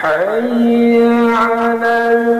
حي على